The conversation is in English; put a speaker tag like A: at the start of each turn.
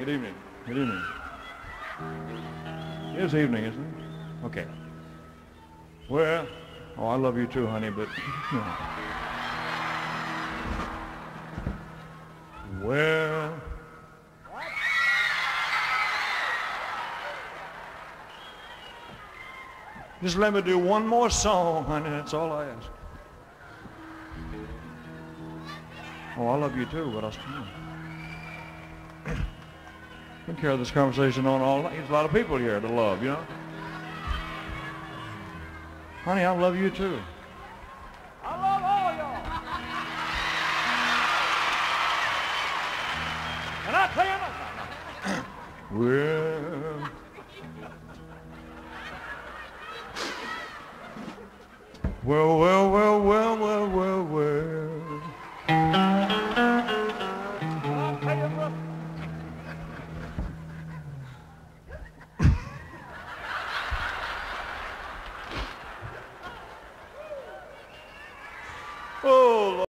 A: Good evening. Good evening. It is evening, isn't it? Okay. Well, oh, I love you too, honey, but. Well. Just let me do one more song, honey. That's all I ask. Oh, I love you too, but I still. Can carry this conversation on all night. There's a lot of people here to love, you know. Honey, I love you too.
B: I love all y'all. And I tell you nothing.
A: Well, well, well, well, well, Oh,